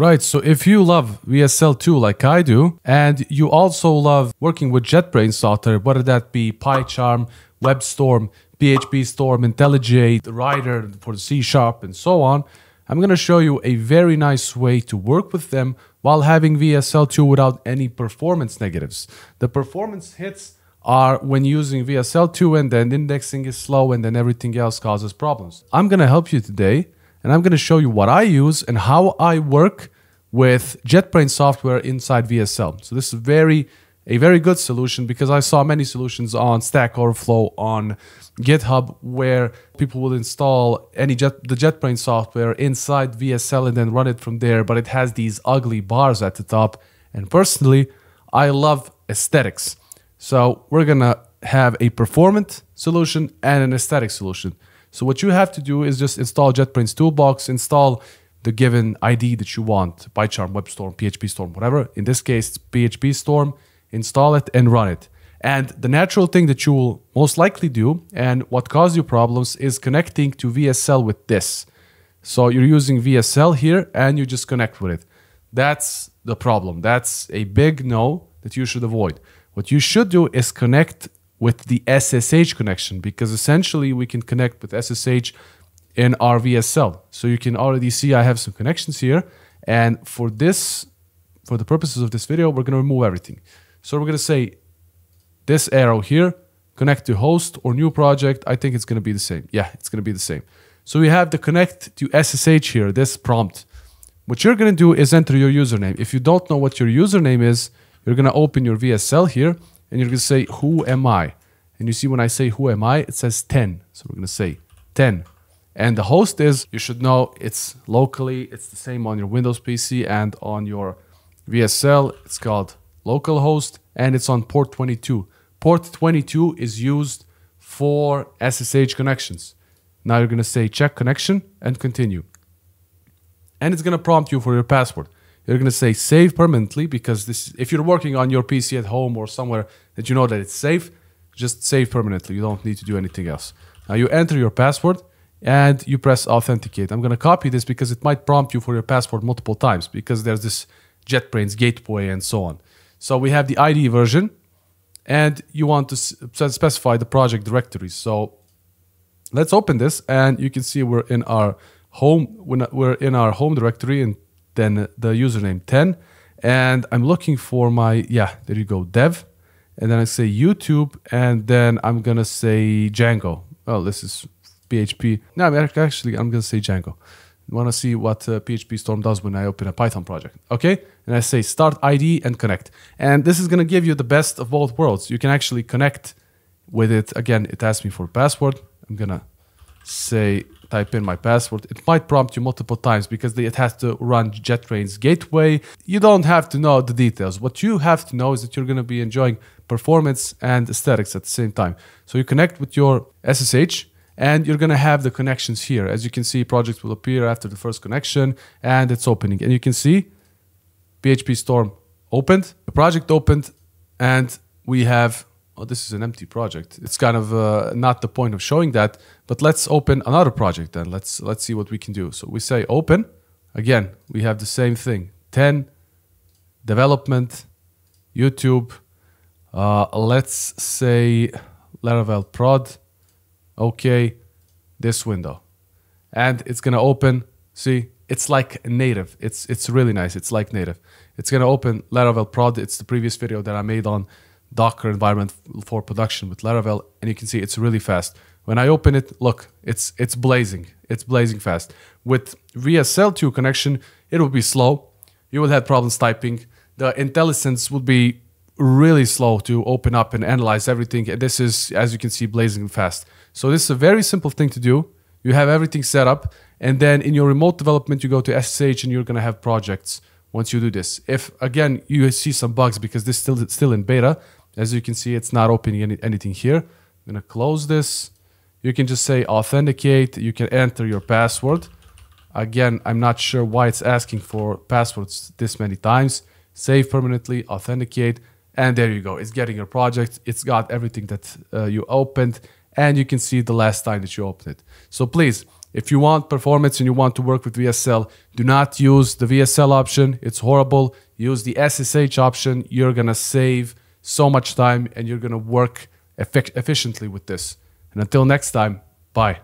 Right. So if you love WSL2 like I do, and you also love working with JetBrains software, whether that be PyCharm, WebStorm, PHP Storm, IntelliJ, Rider for the C Sharp, and so on, I'm going to show you a very nice way to work with them while having WSL2 without any performance negatives. The performance hits are when using WSL2 and then indexing is slow and then everything else causes problems. I'm going to help you today and I'm going to show you what I use and how I work with JetBrains software inside WSL. So this is very a very good solution because I saw many solutions on Stack Overflow on GitHub where people will install any Jet, the JetBrains software inside WSL and then run it from there, but it has these ugly bars at the top. And personally, I love aesthetics. So we're gonna have a performant solution and an aesthetic solution. So what you have to do is just install JetBrains Toolbox, install the given ID that you want, PyCharm, WebStorm, PHP Storm, whatever. In this case, it's PHP Storm. Install it and run it. And the natural thing that you will most likely do, and what caused you problems, is connecting to WSL with this. So you're using WSL here and you just connect with it. That's the problem. That's a big no that you should avoid. What you should do is connect with the SSH connection because essentially we can connect with SSH in our WSL. So you can already see I have some connections here. And for this, for the purposes of this video, we're going to remove everything. So we're going to say this arrow here, connect to host or new project. I think it's going to be the same. Yeah, it's going to be the same. So we have the connect to SSH here, this prompt. What you're going to do is enter your username. If you don't know what your username is, you're going to open your WSL here and you're going to say, who am I? And you see when I say who am I, it says 10. So we're going to say 10. And the host is, you should know it's locally, it's the same on your Windows PC and on your WSL. It's called localhost and it's on port 22. Port 22 is used for SSH connections. Now you're going to say check connection and continue. And it's going to prompt you for your password. You're going to say save permanently because this if you're working on your PC at home or somewhere that you know that it's safe, just save permanently. You don't need to do anything else. Now you enter your password and you press authenticate. I'm going to copy this because it might prompt you for your password multiple times because there's this JetBrains gateway and so on. So we have the ID version and you want to specify the project directory. So let's open this and you can see we're in our home we're in our home directory and then the username 10 and I'm looking for my yeah there you go dev and then I say YouTube and then I'm gonna say Django oh this is PHP no actually I'm gonna say Django want to see what uh, PHP Storm does when I open a Python project. Okay, and I say start ID and connect. And this is going to give you the best of both worlds. You can actually connect with it. Again, it asks me for password. I'm going to say type in my password. It might prompt you multiple times because it has to run JetBrains gateway. You don't have to know the details. What you have to know is that you're going to be enjoying performance and aesthetics at the same time. So you connect with your SSH and you're going to have the connections here. As you can see, projects will appear after the first connection and it's opening. And you can see PHP Storm opened, the project opened, and we have, oh, this is an empty project. It's kind of uh, not the point of showing that, but let's open another project then. Let's, let's see what we can do. So we say open. Again, we have the same thing. 10, development, YouTube. Uh, let's say Laravel prod okay, this window. And it's gonna open, see, it's like native. It's it's really nice. It's like native. It's gonna open Laravel prod. It's the previous video that I made on Docker environment for production with Laravel, and you can see it's really fast. When I open it, look, it's it's blazing. It's blazing fast. With WSL2 connection, it will be slow. You will have problems typing. The IntelliSense would be really slow to open up and analyze everything. This is, as you can see, blazing fast. So this is a very simple thing to do. You have everything set up, and then in your remote development, you go to SSH, and you're gonna have projects once you do this. If again you see some bugs because this is still still in beta, as you can see, it's not opening any, anything here. I'm gonna close this. You can just say authenticate. You can enter your password. Again, I'm not sure why it's asking for passwords this many times. Save permanently, authenticate, and there you go. It's getting your project. It's got everything that uh, you opened and you can see the last time that you opened it. So please, If you want performance and you want to work with WSL, do not use the WSL option. It's horrible. Use the SSH option. You're going to save so much time and you're going to work efficiently with this. And until next time, bye.